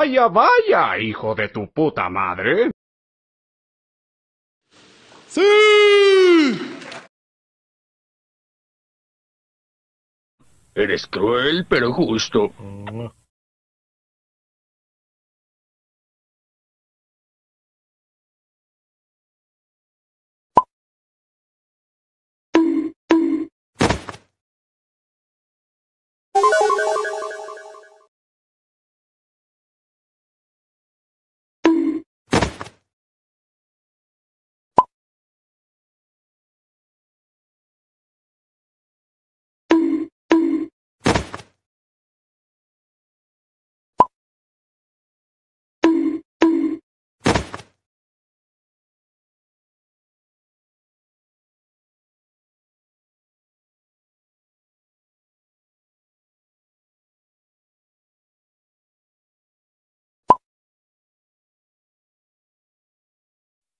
Vaya, vaya, hijo de tu puta madre. ¡Sí! Eres cruel, pero justo.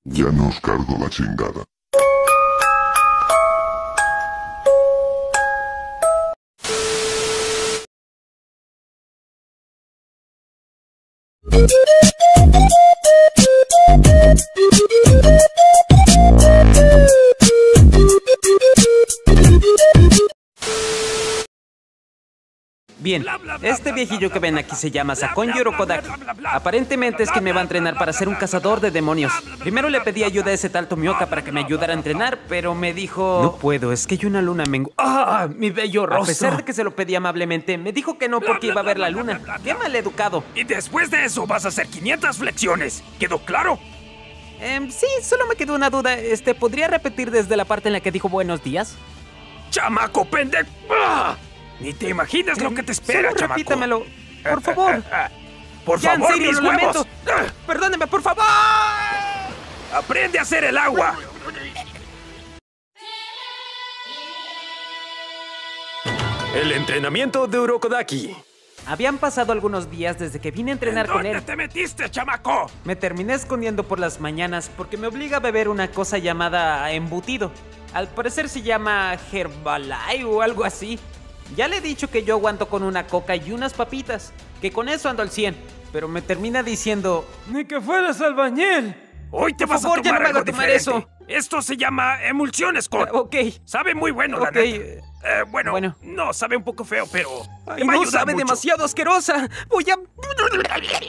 Ya nos cargo la chingada. Bien, este viejillo que ven aquí se llama Sakon Yorokodaki. Aparentemente es que me va a entrenar para ser un cazador de demonios. Primero le pedí ayuda a ese tal Tomioka para que me ayudara a entrenar, pero me dijo... No puedo, es que hay una luna mengu... ¡Ah! Mi bello rostro. A pesar de que se lo pedí amablemente, me dijo que no porque iba a ver la luna. ¡Qué mal educado! Y después de eso vas a hacer 500 flexiones. ¿Quedó claro? Em, sí, solo me quedó una duda. Este, ¿podría repetir desde la parte en la que dijo buenos días? ¡Chamaco pendejo! ¡Ah! Ni te imaginas lo que te espera, Solo chamaco. repítamelo, por favor. Por Ya, en favor, serio, mis lo huevos. lamento. Perdóneme, por favor. Aprende a hacer el agua. El entrenamiento de Urokodaki. Habían pasado algunos días desde que vine a entrenar con ¿Dónde él. te metiste, chamaco? Me terminé escondiendo por las mañanas porque me obliga a beber una cosa llamada embutido. Al parecer se llama Herbalife o algo así. Ya le he dicho que yo aguanto con una coca y unas papitas, que con eso ando al 100. Pero me termina diciendo, ni que fueras albañil. Hoy te Por vas favor, a ya tomar no me algo tomar diferente. eso. Esto se llama emulsión, Scott. Eh, ok. Sabe muy bueno, la Ok, neta. eh, bueno, bueno. no, sabe un poco feo, pero Ay, no sabe mucho. demasiado asquerosa. Voy a...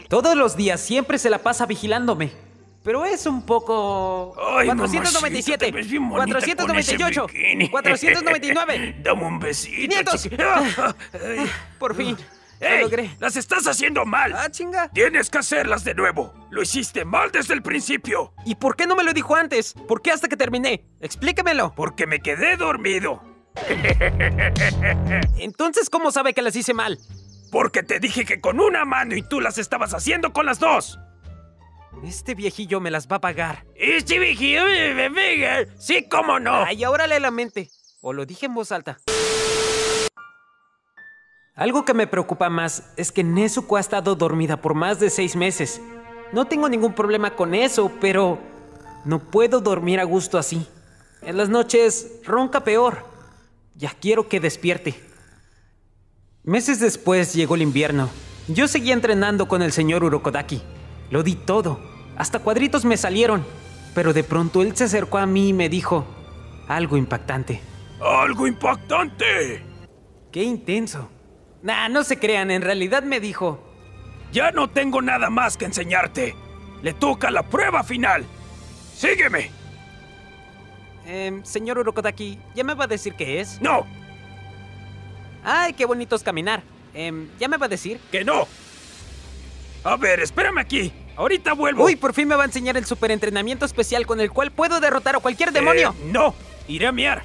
Todos los días siempre se la pasa vigilándome. Pero es un poco... Ay, 497, mamacita, te ves bien bonita con ese 498, bikini. 499, Dame un besito, 500. chica. Ay. Por fin. Lo ¡Ey! logré. ¡Las estás haciendo mal! Ah, chinga. Tienes que hacerlas de nuevo. Lo hiciste mal desde el principio. ¿Y por qué no me lo dijo antes? ¿Por qué hasta que terminé? Explíquemelo. Porque me quedé dormido. Entonces, ¿cómo sabe que las hice mal? Porque te dije que con una mano y tú las estabas haciendo con las dos. Este viejillo me las va a pagar. Este viejillo me pega. Sí, cómo no. Ay, ahora lee la mente. O lo dije en voz alta. Algo que me preocupa más es que Nezuko ha estado dormida por más de seis meses. No tengo ningún problema con eso, pero no puedo dormir a gusto así. En las noches ronca peor. Ya quiero que despierte. Meses después llegó el invierno. Yo seguía entrenando con el señor Urokodaki. Lo di todo. Hasta cuadritos me salieron. Pero de pronto él se acercó a mí y me dijo algo impactante. Algo impactante. ¡Qué intenso! Nah, no se crean, en realidad me dijo... Ya no tengo nada más que enseñarte. Le toca la prueba final. Sígueme. Em, señor Urokodaki, ¿ya me va a decir qué es? No, ¡Ay, qué bonito es caminar! Em, ¿ya me va a decir? que no. A ver, espérame aquí. Ahorita vuelvo. ¡Uy, por fin me va a enseñar el superentrenamiento especial con el cual puedo derrotar a cualquier demonio! Eh, no, iré a miar.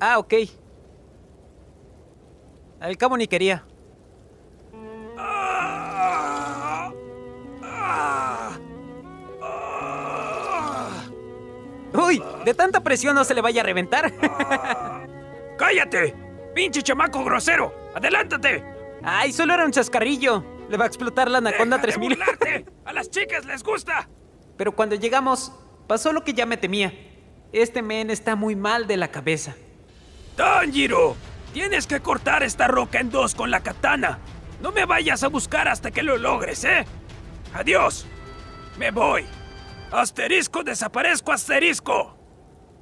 Ah, ok. Al cabo ni quería. Ah, ah, ah. ¡Uy! De tanta presión no se le vaya a reventar. ¡Cállate! ¡Pinche chamaco grosero! ¡Adelántate! ¡Ay, solo era un chascarrillo! Le va a explotar la Anaconda ¡Deja de 3000. burlarte! ¡A las chicas les gusta! Pero cuando llegamos, pasó lo que ya me temía. Este men está muy mal de la cabeza. ¡Tanjiro! Tienes que cortar esta roca en dos con la katana. No me vayas a buscar hasta que lo logres, ¿eh? Adiós. Me voy. Asterisco, desaparezco, asterisco.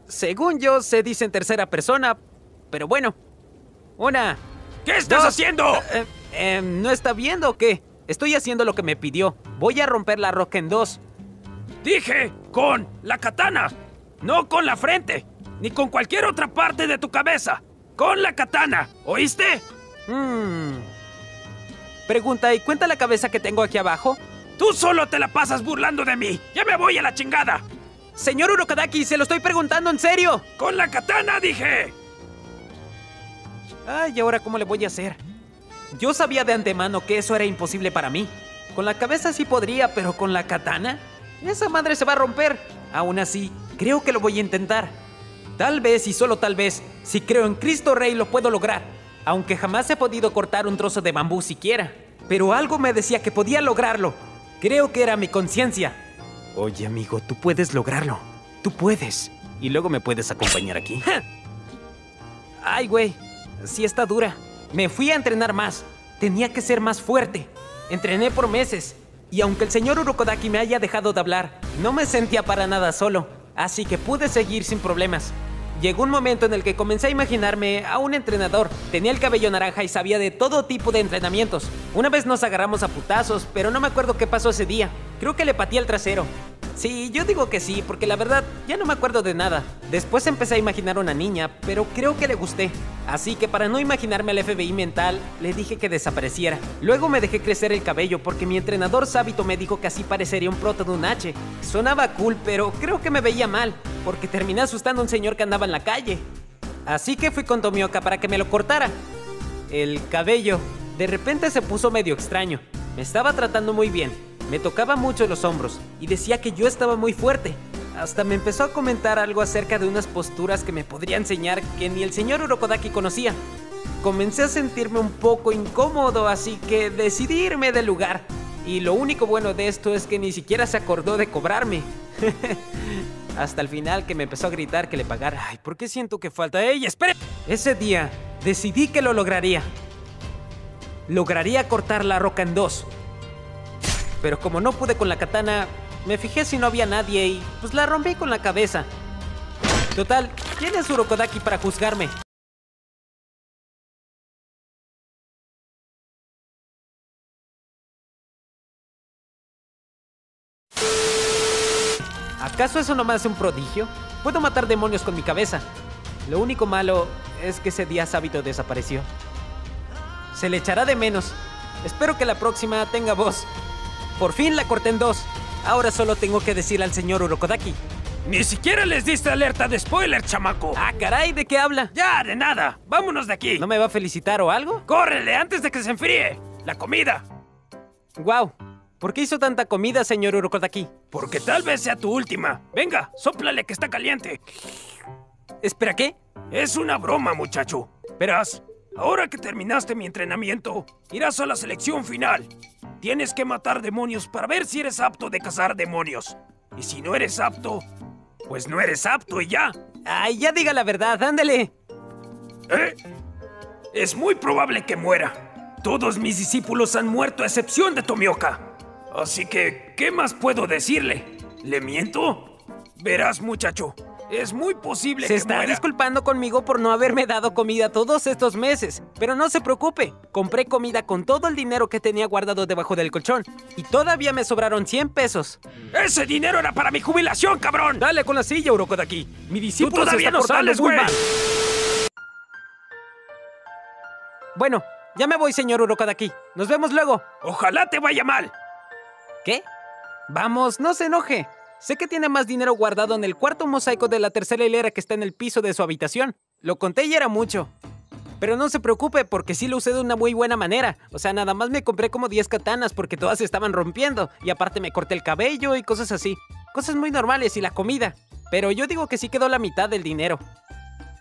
Según yo, se dice en tercera persona, pero bueno. Una. ¿Qué estás dos, haciendo? eh, eh, ¿No está viendo o qué? Estoy haciendo lo que me pidió. Voy a romper la roca en dos. Dije con la katana, no con la frente, ni con cualquier otra parte de tu cabeza. Con la katana, ¿oíste? Hmm. Pregunta, ¿y cuenta la cabeza que tengo aquí abajo? Tú solo te la pasas burlando de mí. Ya me voy a la chingada. Señor Urokadaki, se lo estoy preguntando en serio. Con la katana, dije. Ay, ¿y ahora cómo le voy a hacer? Yo sabía de antemano que eso era imposible para mí. Con la cabeza sí podría, pero con la katana, esa madre se va a romper. Aún así, creo que lo voy a intentar. Tal vez y solo tal vez, si creo en Cristo Rey lo puedo lograr. Aunque jamás he podido cortar un trozo de bambú siquiera. Pero algo me decía que podía lograrlo. Creo que era mi conciencia. Oye, amigo, tú puedes lograrlo. Tú puedes. Y luego me puedes acompañar aquí. Ay, güey. Sí está dura. Me fui a entrenar más. Tenía que ser más fuerte. Entrené por meses. Y aunque el señor Urokodaki me haya dejado de hablar, no me sentía para nada solo. Así que pude seguir sin problemas. Llegó un momento en el que comencé a imaginarme a un entrenador. Tenía el cabello naranja y sabía de todo tipo de entrenamientos. Una vez nos agarramos a putazos, pero no me acuerdo qué pasó ese día. Creo que le pateé el trasero. Sí, yo digo que sí, porque la verdad ya no me acuerdo de nada. Después empecé a imaginar una niña, pero creo que le gusté. Así que para no imaginarme al FBI mental, le dije que desapareciera. Luego me dejé crecer el cabello porque mi entrenador sábito me dijo que así parecería un proto de un H. Sonaba cool, pero creo que me veía mal, porque terminé asustando a un señor que andaba en la calle. Así que fui con Tomioka para que me lo cortara. El cabello de repente se puso medio extraño. Me estaba tratando muy bien. Me tocaba mucho los hombros y decía que yo estaba muy fuerte. Hasta me empezó a comentar algo acerca de unas posturas que me podría enseñar que ni el señor Urokodaki conocía. Comencé a sentirme un poco incómodo, así que decidí irme del lugar. Y lo único bueno de esto es que ni siquiera se acordó de cobrarme. Hasta el final que me empezó a gritar que le pagara. Ay, ¿por qué siento que falta ella? ¡Espere! Ese día decidí que lo lograría. Lograría cortar la roca en dos. Pero como no pude con la katana, me fijé si no había nadie y pues la rompí con la cabeza. Total, ¿quién es Urokodaki para juzgarme? ¿Acaso eso no me hace un prodigio? Puedo matar demonios con mi cabeza. Lo único malo es que ese día Sábito desapareció. Se le echará de menos. Espero que la próxima tenga voz. Por fin la corté en dos. Ahora solo tengo que decirle al señor Urokodaki. Ni siquiera les diste alerta de spoiler, chamaco. Ah, caray, ¿de qué habla? Ya, de nada. Vámonos de aquí. ¿No me va a felicitar o algo? ¡Córrele antes de que se enfríe! ¡La comida! Wow. ¿Por qué hizo tanta comida, señor Urokodaki? Porque tal vez sea tu última. Venga, sóplale que está caliente. ¿Espera qué? Es una broma, muchacho. Verás, ahora que terminaste mi entrenamiento, irás a la selección final. Tienes que matar demonios para ver si eres apto de cazar demonios. Y si no eres apto, pues no eres apto y ya. Ay, ya diga la verdad, ándele. ¿Eh? Es muy probable que muera. Todos mis discípulos han muerto a excepción de Tomioka. Así que, ¿qué más puedo decirle? ¿Le miento? Verás, muchacho, es muy posible Se que está muera. disculpando conmigo por no haberme dado comida todos estos meses. Pero no se preocupe, compré comida con todo el dinero que tenía guardado debajo del colchón. Y todavía me sobraron 100 pesos. ¡Ese dinero era para mi jubilación, cabrón! Dale con la silla, Urokodaki. Mi discípulo todavía está no sales, muy mal. Bueno, ya me voy, señor Urokodaki. Nos vemos luego. Ojalá te vaya mal. ¿Qué? Vamos, no se enoje. Sé que tiene más dinero guardado en el cuarto mosaico de la tercera hilera que está en el piso de su habitación. Lo conté y era mucho. Pero no se preocupe porque sí lo usé de una muy buena manera. O sea, nada más me compré como 10 katanas porque todas se estaban rompiendo. Y aparte me corté el cabello y cosas así. Cosas muy normales y la comida. Pero yo digo que sí quedó la mitad del dinero.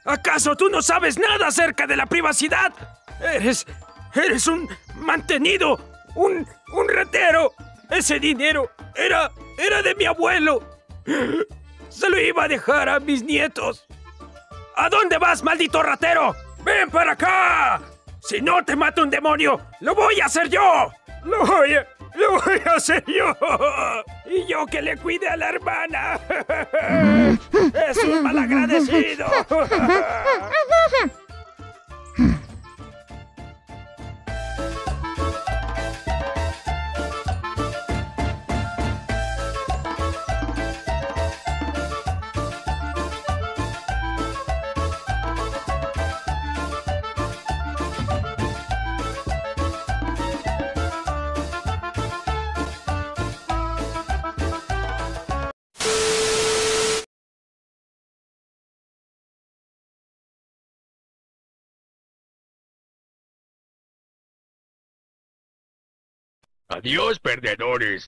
¿Acaso tú no sabes nada acerca de la privacidad? Eres. Eres un mantenido. Un. un ratero. Ese dinero era. Era de mi abuelo. Se lo iba a dejar a mis nietos. ¿A dónde vas, maldito ratero? ¡Ven para acá! Si no te mata un demonio, lo voy a hacer yo. Lo voy a, lo voy a hacer yo. Y yo que le cuide a la hermana. Es un malagradecido. Adiós, perdedores.